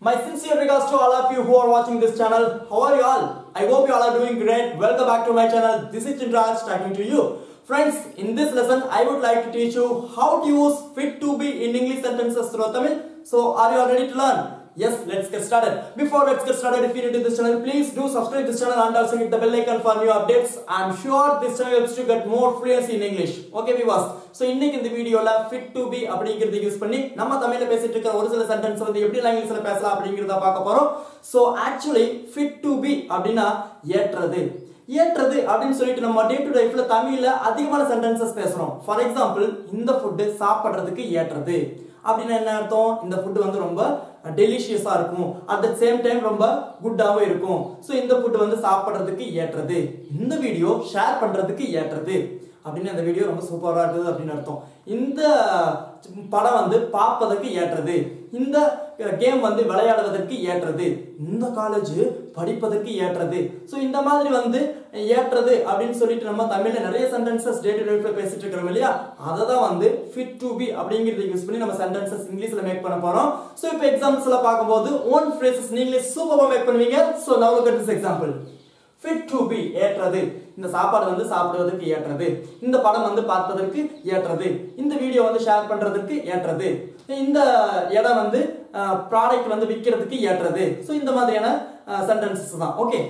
My sincere regards to all of you who are watching this channel. How are you all? I hope you all are doing great. Welcome back to my channel. This is Chindraj talking to you. Friends, in this lesson, I would like to teach you how to use fit to be in English sentences through Tamil. So, are you all ready to learn? Yes, let's get started. Before let's get started, if you're new to this channel, please do subscribe this channel and also hit the bell icon for new updates. I'm sure this channel helps to get more fluency in English. Okay, viewers. So இன்னைக்கு இந்த வீடியோல fit to be அப்படிங்கிறத use பண்ணி நம்ம தமிழ்ல பேசிட்டு இருக்கிற ஒரு சில சென்டென்ஸ் வந்து எப்படி லாங்குவேஜ்ல பேசலாம் அப்படிங்கிறத பார்க்க போறோம் so actually fit to be அப்படின்னா ஏற்றது ஏற்றது அப்படின்னு சொல்லிட்டு நம்ம டே டு லைஃப்ல தமிழ்ல அதிகமான சென்டென்சஸ் பேசுறோம் ஃபார் எக்ஸாம்பிள் இந்த ஃபுட்டு சாப்பிட்றதுக்கு ஏற்றது அப்படின்னு என்ன அர்த்தம் இந்த ஃபுட்டு வந்து ரொம்ப டெலிஷியஸா இருக்கும். அட் த சேம் டைம் ரொம்ப குட்டாவும் இருக்கும். ஸோ இந்த ஃபுட் வந்து சாப்பிட்றதுக்கு ஏற்றது. இந்த வீடியோ ஷேர் பண்றதுக்கு ஏற்றது. அப்படின்னு அந்த வீடியோ ரொம்ப சூப்பராக இருக்குது அப்படின்னு அர்த்தம். இந்த படம் வந்து பார்ப்பதற்கு ஏற்றது. இந்த கேம் வந்து விளையாடுவதற்கு ஏற்றது. இந்த காலேஜ் படிப்பதற்கு ஏற்றது. ஸோ இந்த மாதிரி வந்து ஏற்றது அப்படின்னு சொல்லிட்டு நம்ம தமிழ்ல நிறைய சென்டென்சஸ் டே டு லைஃப்ல பேசிட்டு இருக்கிறோம் இல்லையா? அதை தான் வந்து ஃபிட் டு பி அப்படிங்கிறத யூஸ் பண்ணி நம்ம சென்டென்சஸ் இங்கிலீஷ்ல மேக் பண்ண போறோம். ஸோ இப்போ எக்ஸாம்பிள்ஸ்ல பார்க்கும்போது ஓன் ஃப்ரேசஸ் நீங்களே சூப்பராக மேக் பண்ணுவீங்க. So now look at this example fit to be ஏற்றது. இந்த சாப்பாடு வந்து சாப்பிடுவதற்கு ஏற்றது. இந்த படம் வந்து பார்ப்பதற்கு ஏற்றது. இந்த வீடியோ வந்து ஷேர் பண்ணுறதுக்கு ஏற்றது. இந்த இடம் வந்து ப்ராடக்ட் வந்து விற்கிறதுக்கு ஏற்றது. ஸோ இந்த மாதிரியான சென்டென்சஸ் தான். Okay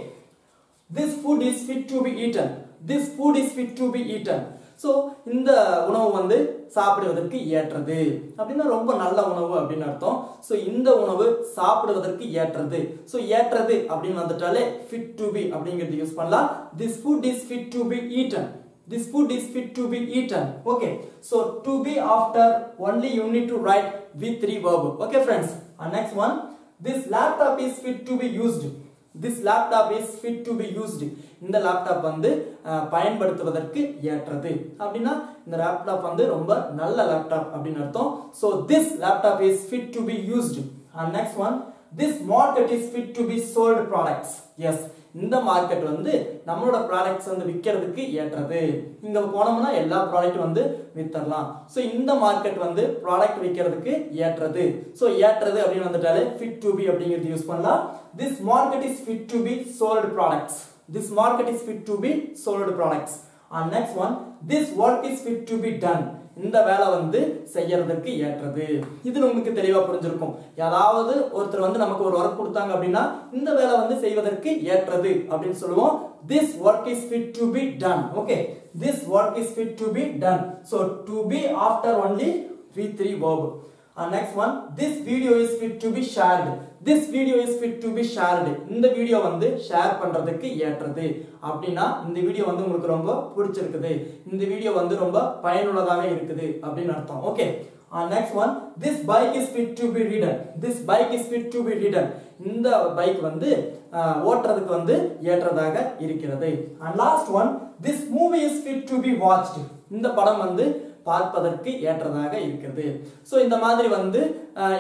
this food is fit to be eaten this food is fit to be eaten so இந்த உணவு வந்து சாப்பிடுவதற்கு ஏற்றது. அப்படின்னா ரொம்ப நல்ல உணவு அப்படின்னு அர்த்தம். ஸோ இந்த உணவு சாப்பிடுவதற்கு ஏற்றது. ஸோ ஏற்றது அப்படின்னு வந்துட்டாலே ஃபிட் டு பி அப்படிங்கிறது யூஸ் பண்ணலாம். This food is fit to be eaten this food is fit to be eaten. Okay. So to be after only you need to write with three verb. Okay friends. And next one. This laptop is fit to be used. This laptop is fit to be used இந்த laptop வந்து பயன்படுத்துவதற்கு ஏற்றது. அப்படின்னா இந்த laptop வந்து ரொம்ப நல்ல laptop அப்படின்னு அர்த்தம். So this laptop is fit to be used and next one this market is fit to be sold products S இந்த மார்க்கெட் வந்து நம்மளோட ப்ராடக்ட்ஸ் வந்து விற்கிறதுக்கு ஏற்றது. இங்கே போனோம்னா எல்லா ப்ராடக்ட் வந்து வித்தரலாம். ஸோ இந்த மார்க்கெட் வந்து ப்ராடக்ட் விற்கிறதுக்கு ஏற்றது. ஸோ ஏற்றது அப்படின்னு வந்துட்டாலே ஃபிட் டு பி அப்படிங்கிறது யூஸ் பண்ணலாம் this market is fit to be sold products this market is fit to be sold products and next one this work is fit to be done இந்த வேலை வந்து செய்யறதுக்கு ஏற்றது. இது உங்களுக்கு தெளிவா புரிஞ்சிருக்கும். ஏதாவது ஒருத்தர் வந்து நமக்கு ஒரு ஒர்க் கொடுத்தாங்க அப்படின்னா இந்த வேலை வந்து செய்வதற்கு ஏற்றது அப்படின்னு சொல்லுவோம். This work is fit to be done okay this work is fit to be done so to be after only V three verb. And next one this video is fit to be shared. This video is fit to be shared. இந்த video வந்து share பண்ணுறதுக்கு ஏற்றது. அப்படின்னா இந்த video வந்து உங்களுக்கு ரொம்ப பிடிச்சிருக்குது. இந்த வீடியோ வந்து ரொம்ப பயனுள்ளதாக இருக்குது அப்படின்னு அர்த்தம். Okay next one this bike is fit to be ridden this bike is fit to be ridden இந்த பைக் வந்து ஓட்டுறதுக்கு வந்து ஏற்றதாக இருக்கிறது. And last one this movie is fit to be watched இந்த படம் வந்து பார்ப்பதற்கு ஏற்றதாக இருக்கிறது. ஸோ இந்த மாதிரி வந்து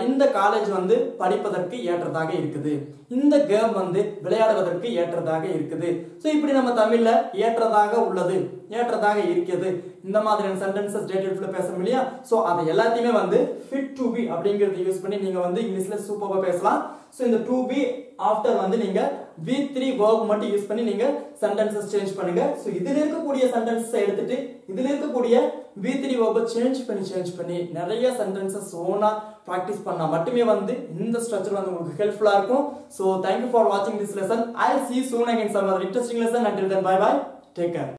இந்த காலேஜ் வந்து படிப்பதற்கு ஏற்றதாக இருக்குது. இந்த கேம் வந்து விளையாடுவதற்கு ஏற்றதாக இருக்குது. ஸோ இப்படி நம்ம தமிழில் ஏற்றதாக உள்ளது ஏற்றதாக இருக்கிறது. இந்த மாதிரியான சென்டென்சஸ் டேட்டிவ்ல பேசணும் இல்லையா? ஸோ அதை எல்லாத்தையுமே வந்து ஃபிட் டு பி அப்படிங்கிறத யூஸ் பண்ணி நீங்கள் வந்து இங்கிலீஷில் சூப்பராக பேசலாம். ஸோ இந்த டூ பி ஆஃப்டர் வந்து நீங்கள் வி த்ரீ வேர்ப் மட்டும் யூஸ் பண்ணி நீங்கள் சென்டென்சஸ் சேஞ்ச் பண்ணுங்க. ஸோ இதுல இருக்கக்கூடிய சென்டென்சஸை எடுத்துட்டு இதில் இருக்கக்கூடிய வி த்ரீ வேர்பை சேஞ்ச் பண்ணி சேஞ்ச் பண்ணி நிறைய சென்டென்சஸ் ஓனாக ப்ராக்டிஸ் பண்ணால் மட்டுமே வந்து இந்த ஸ்ட்ரக்சர் வந்து உங்களுக்கு ஹெல்ப்ஃபுல்லாக இருக்கும். ஸோ தேங்க்யூ ஃபார் வாட்சிங் this lesson I see soon again some other interesting lesson until then bye bye take care